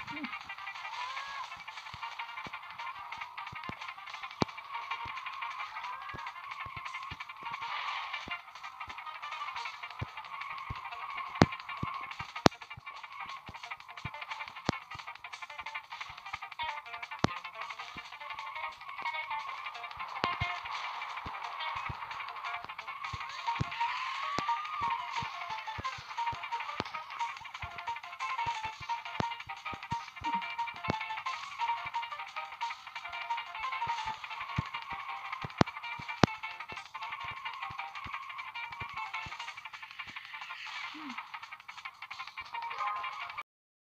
Mm. Mm-hmm.